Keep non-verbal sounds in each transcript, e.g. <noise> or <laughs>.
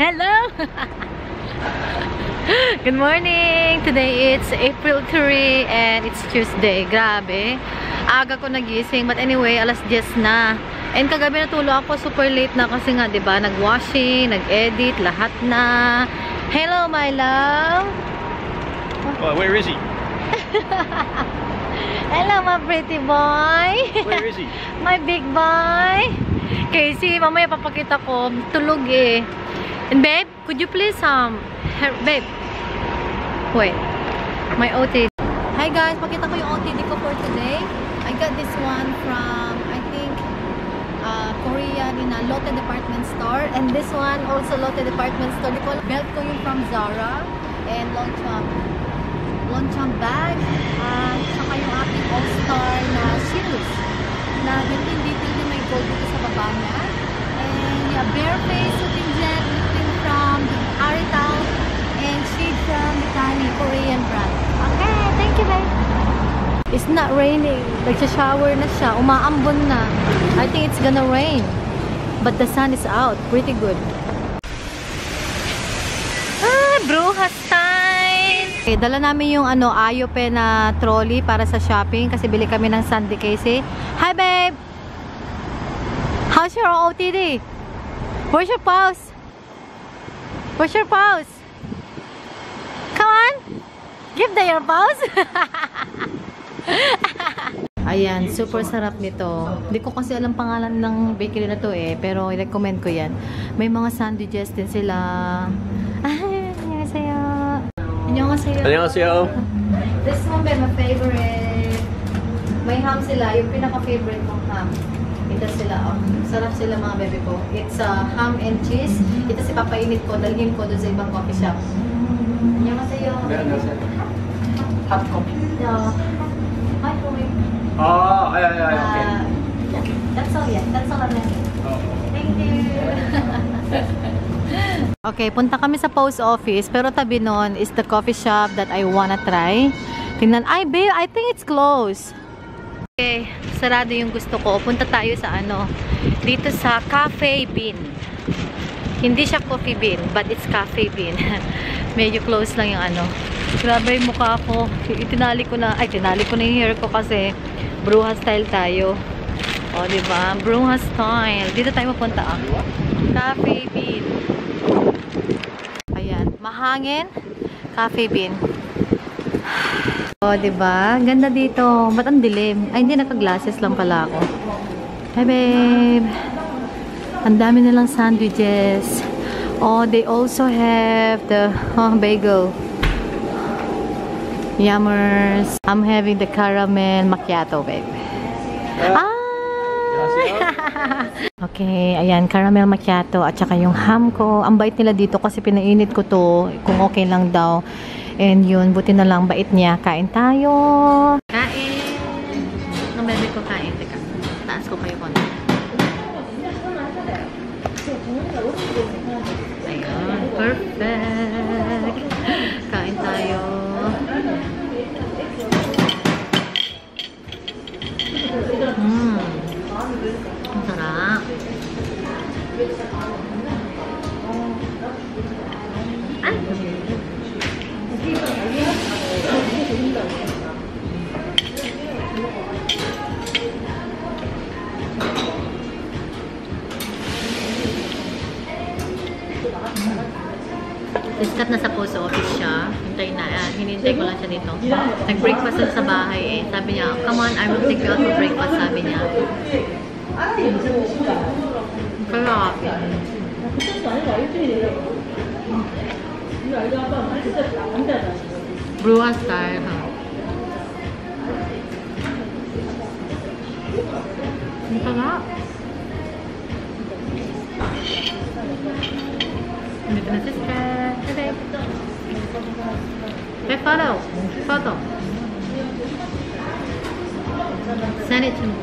Hello! <laughs> Good morning! Today it's April 3 and it's Tuesday. Grabe. Aga ko nagising. But anyway, alas 10 na. And kagabi natulog ako super late na kasi nga, ba? Nag-washing, nag-edit, lahat na. Hello, my love. Well, where is he? <laughs> Hello, my pretty boy. Where is he? <laughs> My big boy. Casey, mamaya papakita ko. Tulog eh. And babe, could you please um, her, babe. Wait. My OT. Hi guys, pakita ko yung OTD ko for today. I got this one from, I think, uh, Korea in a Lotte department store. And this one also Lotte department store. Di ko. Belt ko yung from Zara. And Longchamp. Longchamp bag. At saka yung aking all-star na shoes. Na detail-detail din may gold dito sa baba niya. And yeah, bare face suiting jet from Aritown and shade from Mikani, Korean brand. Okay, thank you guys. It's not raining. Nagsha-shower na siya. Umaambon na. I think it's gonna rain. But the sun is out. Pretty good. Ah, brujas time! Okay, dala namin yung ano, Ayope na trolley para sa shopping kasi bili kami ng Sandy Casey. Hi, babe! How's your OTD? Where's your pause? What's your pose? Come on! Give the your pose! <laughs> Ayan, super sarap nito. Hindi ko kasi alam pangalan ng bakery na to eh, pero i-recommend ko yan. May mga sandwiches din sila. <laughs> Ay, annyeonghaseyo! Annyeonghaseyo! Annyeonghaseyo! <laughs> This one, my favorite. May ham sila, yung pinaka-favorite kong ham. Ito sila, um, sarap sila mga bebe ko. It's uh, ham and cheese. Ito si papainit ko, dalhin ko doon sa ibang coffee shop. Ano masaya? Meron na siya. Hot coffee? Yeah. Microwave. Ah, ay, ay, ay, okay. Uh. That's all, yeah. That's all I'm oh. Thank you. <laughs> Okay, punta kami sa post office pero tabi noon is the coffee shop that I wanna try. Tingnan, ay babe, I think it's closed. Okay sarado yung gusto ko. Punta tayo sa ano, dito sa Cafe Bean. Hindi siya coffee bean, but it's cafe bean. <laughs> Medyo close lang yung ano. Grabe yung mukha ko. Itinali ko na, ay tinali ko na yung hair ko kasi bruha style tayo. O, di ba? Bruha style. Dito tayo mapunta ah. Cafe bean. Ayan. Mahangin. Cafe bean. O, di ba? Ganda dito. Ba't ang dilim? Ay, hindi. Naka-glasses lang pala ako. Hi, babe. Ang dami nilang sandwiches. Oh, they also have the oh, bagel. Yummers. I'm having the caramel macchiato, babe. Ah! <laughs> okay, ayan, caramel macchiato at saka yung ham ko. Ang bait nila dito kasi pinainit ko to kung okay lang daw. And yun, buti na lang bait niya. Kain tayo. Kain. Ang bebe ko kain. Teka, taas ko kayo konti. Ayan, perfect. Kain tayo. Diskat na sa post office siya. Hintay na, ah, hinintay ko lang siya dito. Nag-breakfast siya sa bahay eh. Sabi niya, come on, I will take you out for breakfast, sabi niya. Sarap. Brewa style, ha? Ang sarap. Dito na si Steph. Hey, babe. Hey, photo. Photo. Send it to me.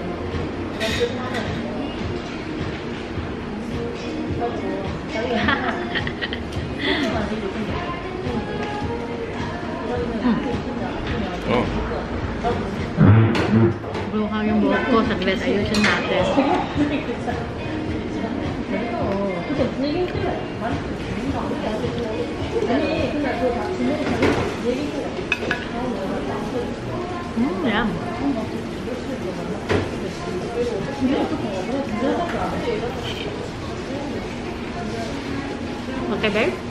어. Bruha yung buhok ko. Saglit, ayusin natin. Mm, yum. Okay, babe?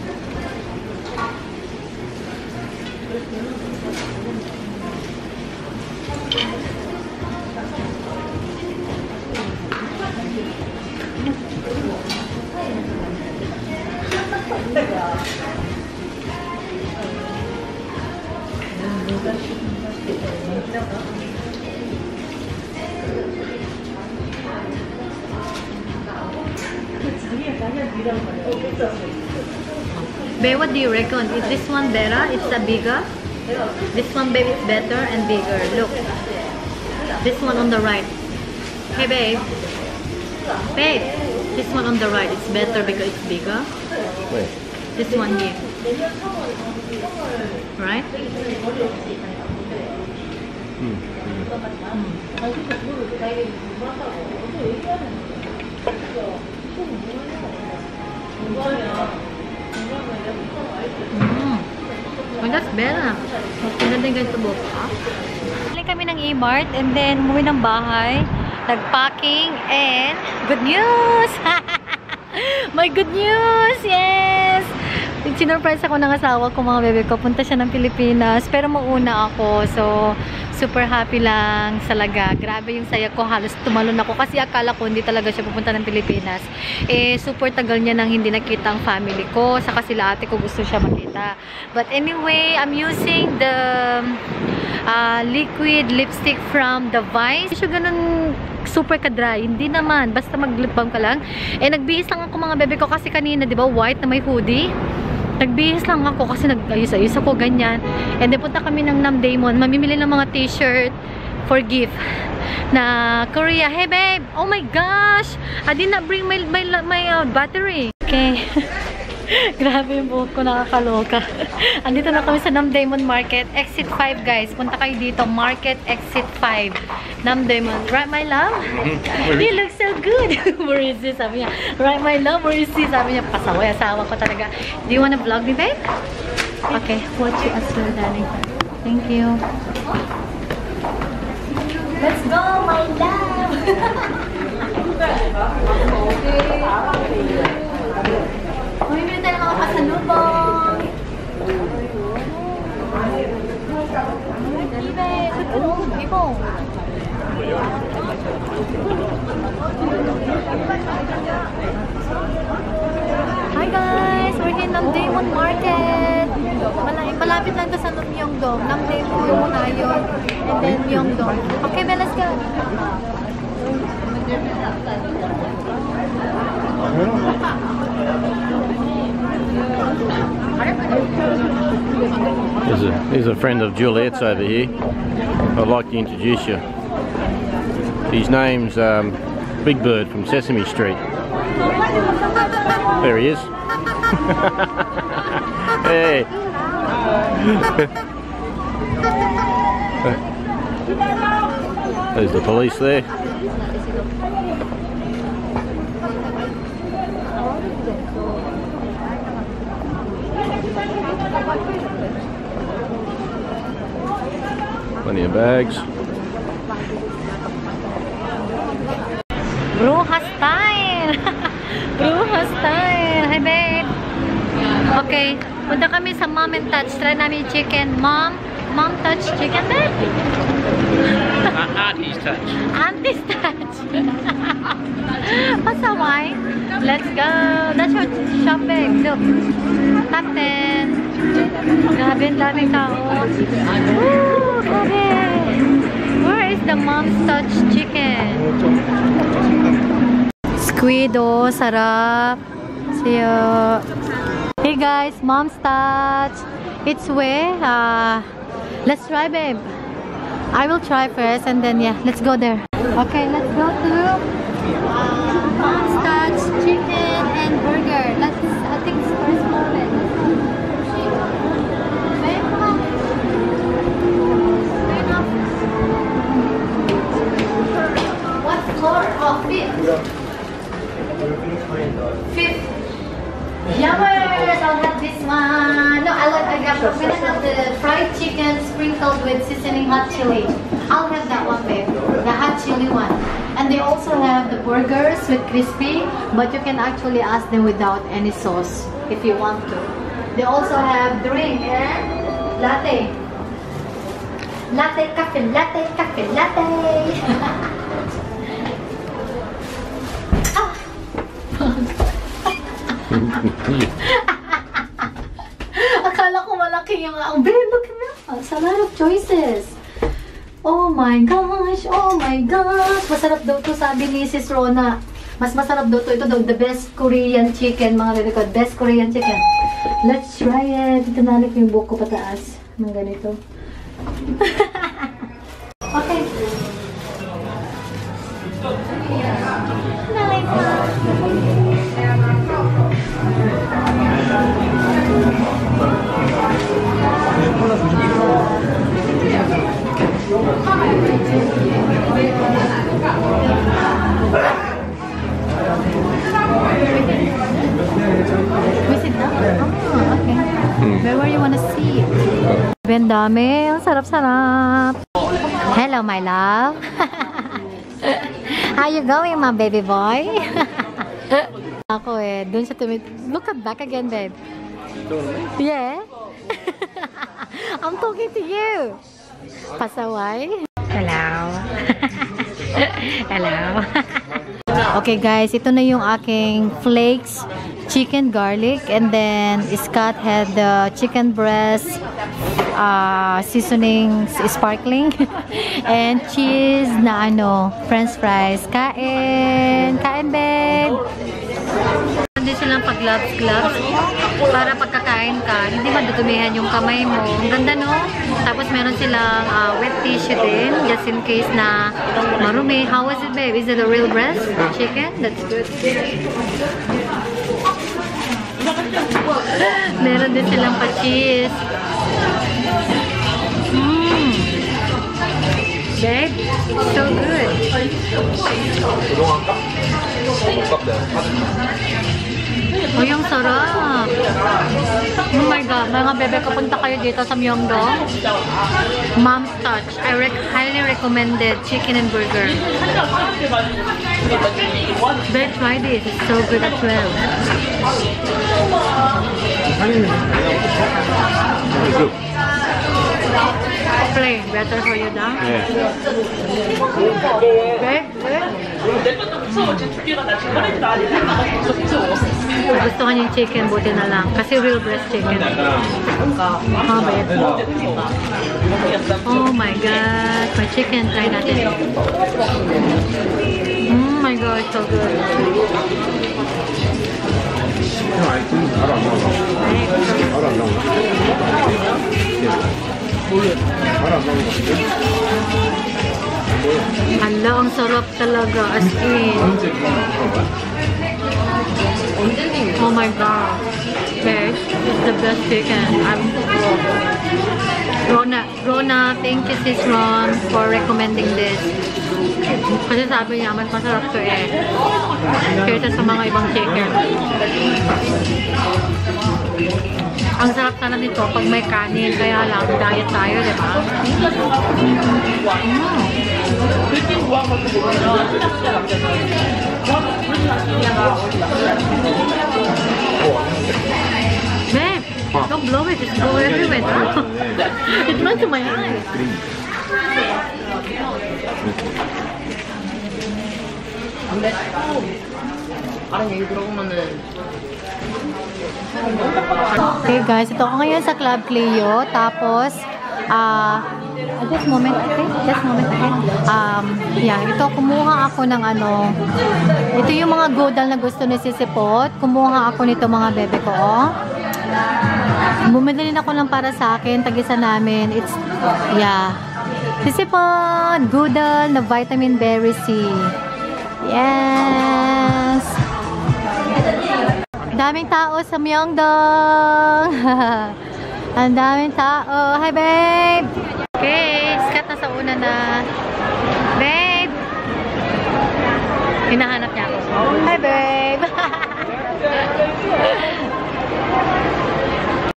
Babe, what do you reckon? Is this one better? It's a bigger? This one, babe, is better and bigger. Look. This one on the right. Hey, babe. Babe, this one on the right. It's better because it's bigger. Where? This one here. Right? Mm. Oh, that's better. Maganda yung ganito buka. Bili kami ng E-Mart and then umuwi ng bahay. Nagpacking and good news! <laughs> My good news! Yes! Sinurprise ako ng asawa ko mga bebe ko. Punta siya ng Pilipinas. Pero mauna ako. So, super happy lang salaga. Grabe yung saya ko. Halos tumalon ako. Kasi akala ko hindi talaga siya pupunta ng Pilipinas. Eh, super tagal niya nang hindi nakita ang family ko. Saka sila ate ko gusto siya makita. But anyway, I'm using the uh, liquid lipstick from The Vice. Hindi siya ganun super ka-dry. Hindi naman. Basta mag-lip balm ka lang. Eh, nagbihis lang ako mga bebe ko kasi kanina, di ba, white na may hoodie. Nagbihis lang ako kasi nag-ayos-ayos ako, ganyan. And then, punta kami ng Namdaemon. Mamimili ng mga t-shirt for gift na Korea. Hey, babe! Oh my gosh! I did not bring my, my, my uh, battery. Okay. <laughs> <laughs> Grabe yung buhok ko, nakakaloka. <laughs> Andito na kami sa Namdaemon Market. Exit 5, guys. Punta kayo dito. Market Exit 5. Namdaemon. Right, my love? <laughs> You look so good. where is this? Sabi niya. Right, my love? Where is this? Sabi niya, pasaway. Asawa ko talaga. Do you wanna vlog me, babe? Okay. Watch you as well, darling. Thank you. Let's go, my love! Mamimili tayo ng mga pasalubong. Dali ba? Ito, ibo. Hi guys! We're in Namdaemon Market. Malapit, malapit lang to sa Myeongdong. Namdaemon muna yun. And then Myeongdong. Okay, Ben, let's go. Here's a, here's a friend of Juliet's over here. I'd like to introduce you. His name's um, Big Bird from Sesame Street. There he is. <laughs> hey. <laughs> There's the police there. Plenty of bags. Bruja style! <laughs> Bruja style! Hi, babe! Okay, punta kami sa Mom and Touch. Try namin chicken. Mom, Mom Touch chicken, babe? Auntie's touch. Auntie's Touch! <laughs> Pasaway? Let's go! That's your shop, babe. Look. Top 10. Grabe, ang daming tao. Woo! Grabe! Where is the Mom's Touch chicken? Squid, oh, sarap. See you. Hey guys, Mom's Touch. It's where? Uh, let's try, babe. I will try first and then, yeah, let's go there. Okay, let's go to uh, Mom's Fifth. Yummers! we're gonna have the fried chicken sprinkled with seasoning hot chili. I'll have that one, babe. The hot chili one. And they also have the burgers with crispy, but you can actually ask them without any sauce if you want to. They also have drink and latte. Latte, cafe, latte, cafe, latte. <laughs> Akala ko malaki yung ang babe, look at that. It's a lot of choices. Oh my gosh, oh my gosh. Masarap daw to sabi ni Sis Rona. Mas masarap daw to. Ito daw, the best Korean chicken, mga bebe ko. Best Korean chicken. Let's try it. Ito nalik yung buhok ko pataas. Ng ganito. <laughs> Were you wanna see? Ben sarap-sarap. Hello, my love. <laughs> How you going, my baby boy? <laughs> Ako eh, dun sa tumit... Look at back again, babe. Yeah? <laughs> I'm talking to you. Pasaway. Hello. Hello. Okay guys, ito na yung aking flakes chicken garlic and then Scott had the chicken breast uh, seasoning sparkling <laughs> and cheese na ano, french fries. Kain! Kain, babe! Silang pag-gloves-gloves para pagkakain ka, hindi madudumihan yung kamay mo. Ang ganda, no? Tapos meron silang uh, wet tissue din, just in case na marumi. How was it, babe? Is it a real breast chicken? That's good. meron din silang pa-cheese. Mmm. Babe, so good. Oh, yung sarap. Oh my God. Mga bebe, kapunta kayo dito sa Myeongdong. Mom's Touch. I rec highly recommended chicken and burger. Babe, try this. It's so good as well. Good. Plain. Better for you now. Yeah. Babe, babe. Kung gusto ka yung chicken, buti na lang. Kasi real breast chicken. Oh, babe. Oh my God. My chicken, try natin. Oh my God, so good. Hala, ang sarap talaga. As in. Oh my God. Babe, it's the best chicken. I'm Rona, Rona, thank you sis Ron for recommending this. Kasi sabi niya, mas masarap to eh. Kaysa sa mga ibang chicken. Ang sarap sana nito pag may kanin, kaya lang diet tayo, di ba? Babe, don't blow it. It's blow everywhere. it went to my eyes. parang yung 들어보면은 Okay guys, ito ako ngayon sa Club Cleo. Tapos, ah, uh, just moment, okay? Just moment, okay? Um, yeah, ito, kumuha ako ng ano, ito yung mga godal na gusto ni Sisipot. Kumuha ako nito mga bebe ko, oh. Bumili ako ng para sa akin, tagisa namin. It's, yeah. Sisipot, godal na vitamin berry C. Yes! Daming tao sa Myeongdong. <laughs> Ang daming tao. Hi, babe! Okay, skat na sa una na. Babe! Hinahanap niya ako. Hi, babe! <laughs>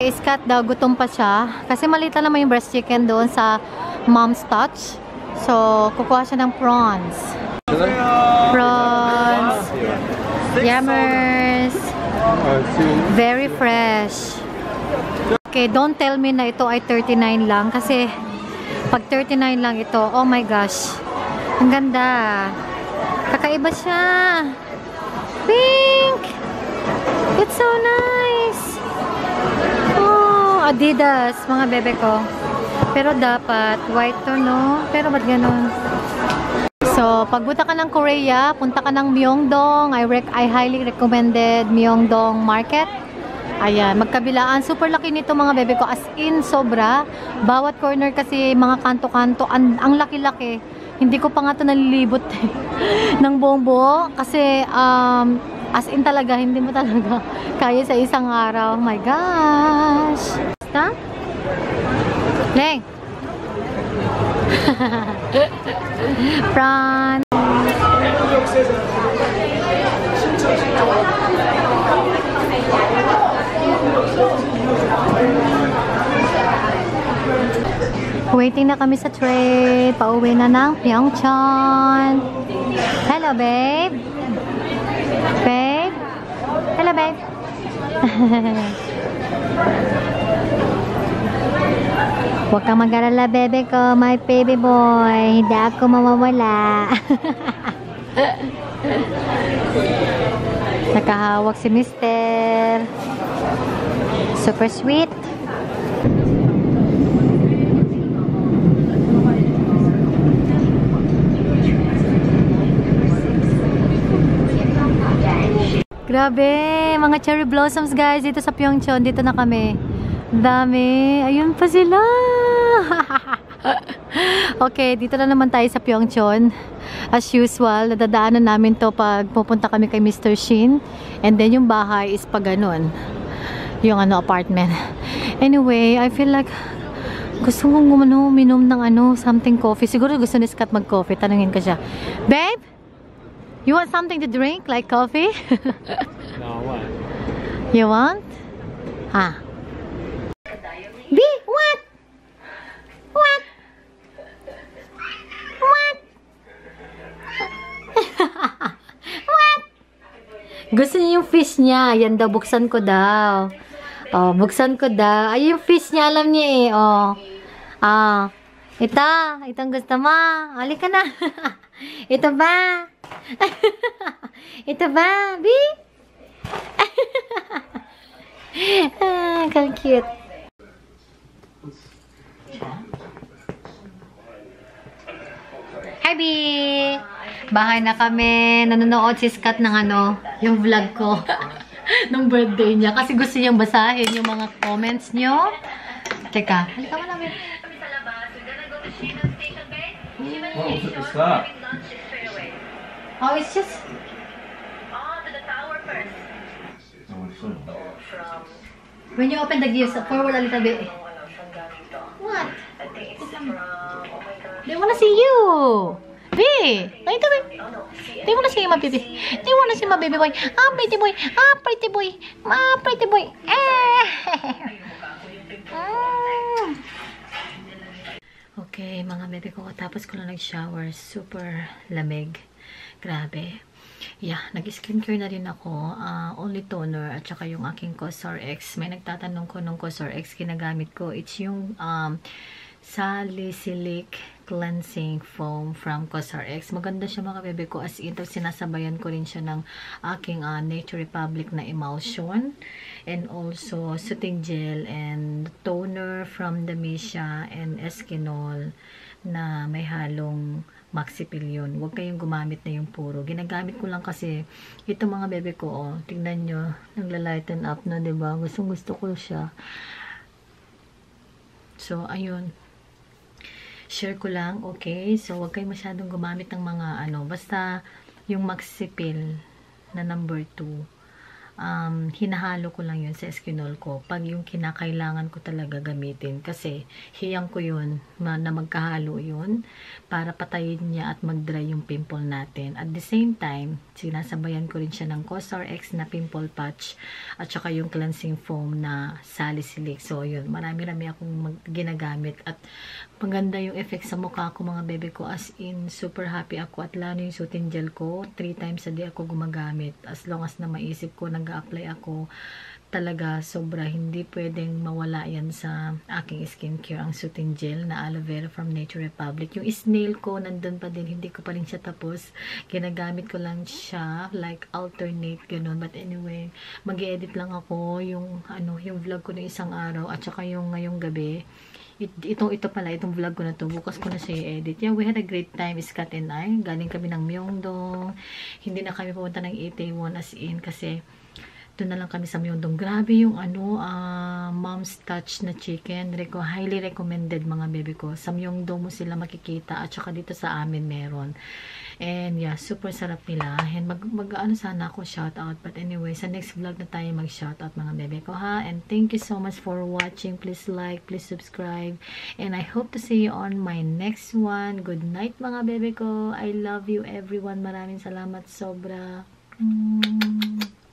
Scott daw, gutom pa siya. Kasi malita naman yung breast chicken doon sa Mom's Touch. So, kukuha siya ng prawns. Prawns. Yummers. Very fresh. Okay, don't tell me na ito ay 39 lang. Kasi, pag 39 lang ito, oh my gosh. Ang ganda. Kakaiba siya. Pink! It's so nice! Oh, Adidas, mga bebe ko. Pero dapat, white to, no? Pero ba't ganun? So, pagpunta ka ng Korea, punta ka ng Myeongdong. I, rec I highly recommended Myeongdong Market. Ayan, magkabilaan. Super laki nito mga bebe ko. As in, sobra. Bawat corner kasi mga kanto-kanto. Ang, ang laki-laki. Hindi ko pa nga ito nalilibot eh. <laughs> ng buong buo. Kasi, um, as in talaga, hindi mo talaga <laughs> kaya sa isang araw. Oh my gosh. Basta? Leng. <laughs> Fran. Waiting na kami sa train. Pauwi na ng Pyeongchon. Hello, babe. Babe? Hello, babe. <laughs> Huwag kang mag-alala, bebe ko. My baby boy. Hindi ako mawawala. <laughs> Nakahawak si mister. Super sweet. Grabe, mga cherry blossoms guys dito sa Pyeongchon. Dito na kami. Dami. Ayun pa sila. <laughs> okay, dito na naman tayo sa Pyeongchon. As usual, nadadaanan namin to pag pupunta kami kay Mr. Shin. And then yung bahay is pag ganun. Yung ano, apartment. Anyway, I feel like gusto kong ano, minom ng ano, something coffee. Siguro gusto ni Scott mag-coffee. Tanungin ko siya. Babe? You want something to drink? Like coffee? <laughs> No, won't. You want? Ah. B, what? What? What? <laughs> what? Gusto niya yung fish niya. Yan daw, buksan ko daw. Oh, buksan ko daw. Ay, yung fish niya, alam niya eh. Oh. Ah. Ito. Itong gusto mo. Halika na. <laughs> Ito ba? <laughs> Ito ba, B? <laughs> ah, kang cute. Hi, B! Bahay na kami. Nanonood si Scott ng ano, yung vlog ko. <laughs> ng birthday niya. Kasi gusto niyang basahin yung mga comments niyo. Teka, halika mo namin. What was that? Oh, it's just... When you open the gears, forward a little bit. What? They wanna see you. Hey, wait a minute. They wanna see my baby. They wanna see my baby boy. Ah, pretty boy. Ah, pretty boy. Ah, pretty boy. Eh. <laughs> Ah. Okay, mga baby ko. Tapos ko lang nag-shower. Super lamig. Grabe. Yeah, nag-skincare na rin ako. Ah, only toner at saka yung aking Cosar X. May nagtatanong ko nung Cosar X ginagamit ko. It's yung um, Salicylic Cleansing Foam from Cosar X. Maganda siya mga bebe ko. As in, sinasabayan ko rin siya ng aking ah, Nature Republic na emulsion. And also, soothing gel and toner from Demisha and Eskinol na may halong Maxipilion. Huwag kayong gumamit na yung puro. Ginagamit ko lang kasi ito mga bebe ko, oh, tingnan nyo, nagla-lighten up na, ba Gustong gusto ko siya. So, ayun. Share ko lang, okay? So, huwag kayong masyadong gumamit ng mga ano, basta yung Maxipil na number 2 um, hinahalo ko lang yun sa eskinol ko. Pag yung kinakailangan ko talaga gamitin. Kasi, hiyang ko yun na magkahalo yun para patayin niya at mag-dry yung pimple natin. At the same time, sinasabayan ko rin siya ng Cosar X na pimple patch at saka yung cleansing foam na salicylic. So, yun. Marami-rami akong ginagamit at maganda yung effect sa mukha ko mga bebe ko as in super happy ako at lalo yung soothing gel ko 3 times a day ako gumagamit as long as na maisip ko nag apply ako talaga sobra hindi pwedeng mawala yan sa aking skincare ang soothing gel na aloe vera from Nature Republic yung snail ko nandun pa din hindi ko pa rin siya tapos ginagamit ko lang siya like alternate ganun but anyway mag edit lang ako yung ano yung vlog ko ng isang araw at saka yung ngayong gabi It, ito, ito pala, itong vlog ko na to. Bukas ko na siya i-edit. Yeah, we had a great time, Scott and I. Galing kami ng Myeongdong. Hindi na kami pumunta ng Itaewon as in kasi doon na lang kami sa Myeongdong. Grabe yung ano, uh, mom's touch na chicken. Reco highly recommended mga baby ko. Sa Myeongdong mo sila makikita at saka dito sa amin meron. And yeah, super sarap nila. And mag, mag ano sana ako shout out. But anyway, sa next vlog na tayo mag shout out mga bebe ko ha. And thank you so much for watching. Please like, please subscribe. And I hope to see you on my next one. Good night mga bebe ko. I love you everyone. Maraming salamat sobra. Mm.